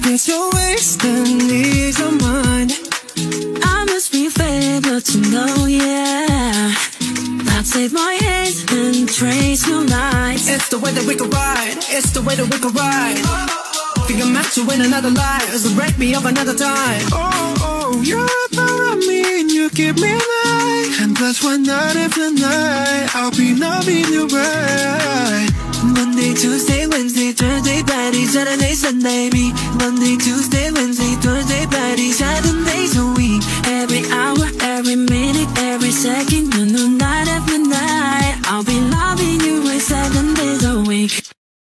shoulders. I guess you're wasting ease of mind. I must be fake, but you know, yeah. I'll save my hands and trace your lights. It's the way that we can ride. It's the way that we can ride. Think I'm meant to win another life. So break me up another time. Oh, oh, you're a part of me and you keep me alive. And that's why night after night, I'll be loving you right. Tuesday, Wednesday, Thursday Friday, Saturday, Sunday me. Monday, Tuesday, Wednesday, Thursday Friday, Seven days a week Every hour, every minute, every second. No, no, not every night